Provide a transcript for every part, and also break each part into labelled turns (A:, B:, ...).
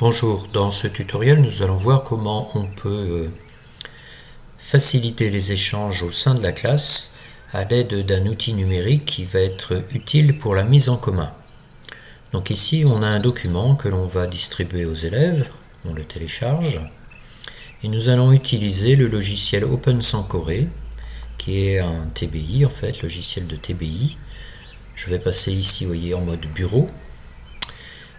A: Bonjour, dans ce tutoriel nous allons voir comment on peut euh, faciliter les échanges au sein de la classe à l'aide d'un outil numérique qui va être utile pour la mise en commun. Donc ici on a un document que l'on va distribuer aux élèves, on le télécharge, et nous allons utiliser le logiciel Open qui est un TBI en fait, logiciel de TBI. Je vais passer ici, vous voyez, en mode bureau,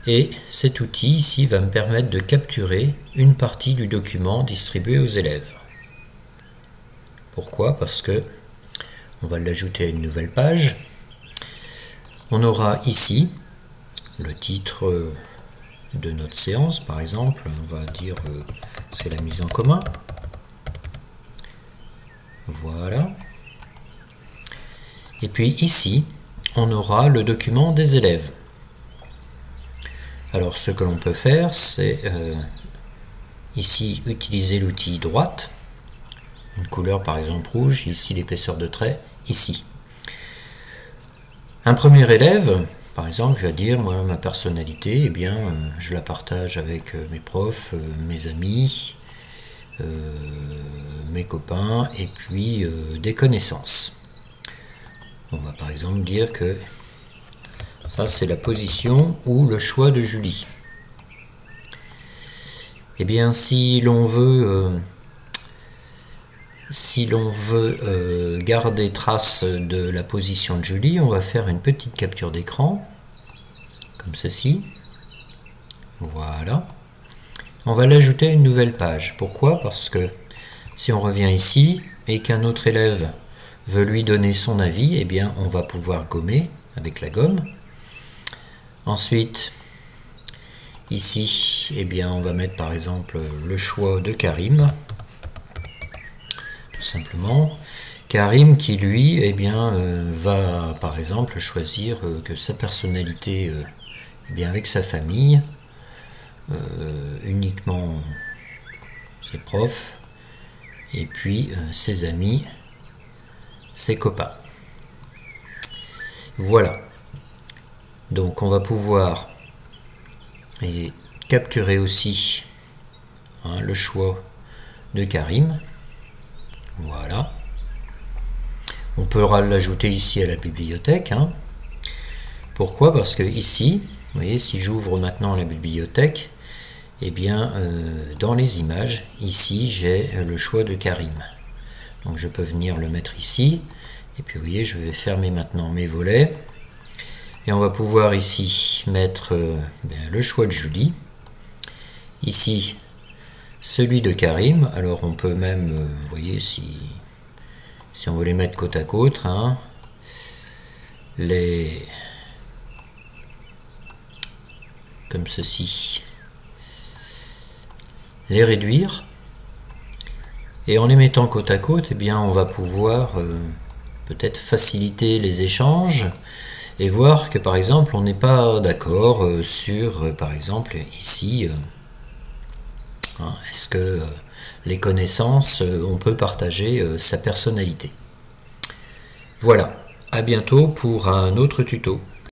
A: et cet outil ici va me permettre de capturer une partie du document distribué aux élèves. Pourquoi? Parce que on va l'ajouter à une nouvelle page. On aura ici le titre de notre séance, par exemple. On va dire euh, c'est la mise en commun. Voilà. Et puis ici, on aura le document des élèves. Alors ce que l'on peut faire, c'est euh, ici utiliser l'outil droite, une couleur par exemple rouge, ici l'épaisseur de trait, ici. Un premier élève, par exemple, va dire, moi ma personnalité, eh bien, euh, je la partage avec euh, mes profs, mes amis, mes copains et puis des connaissances. On va par exemple dire que ça, c'est la position ou le choix de Julie. Eh bien, si l'on veut, euh, si veut euh, garder trace de la position de Julie, on va faire une petite capture d'écran, comme ceci. Voilà. On va l'ajouter à une nouvelle page. Pourquoi? Parce que si on revient ici et qu'un autre élève veut lui donner son avis, eh bien, on va pouvoir gommer avec la gomme. Ensuite, ici, eh bien, on va mettre par exemple le choix de Karim. Tout simplement. Karim qui lui eh bien, euh, va par exemple choisir euh, que sa personnalité euh, eh bien, avec sa famille, uniquement ses profs, et puis ses amis, ses copains. Voilà. Donc on va pouvoir capturer aussi hein, le choix de Karim. Voilà. On pourra l'ajouter ici à la bibliothèque. Hein. Pourquoi? Parce que ici, vous voyez, si j'ouvre maintenant la bibliothèque, eh bien, euh, dans les images, ici, j'ai le choix de Karim. Donc je peux venir le mettre ici. Et puis vous voyez, je vais fermer maintenant mes volets. Et on va pouvoir ici mettre euh, ben, le choix de Julie. Ici, celui de Karim. Alors on peut même, euh, vous voyez, si, si on veut les mettre côte à côte, hein, les comme ceci, les réduire. Et en les mettant côte à côte, eh bien, on va pouvoir euh, peut-être faciliter les échanges et voir que par exemple on n'est pas d'accord euh, sur euh, par exemple ici euh, hein, est-ce que les connaissances on peut partager sa personnalité. Voilà. À bientôt pour un autre tuto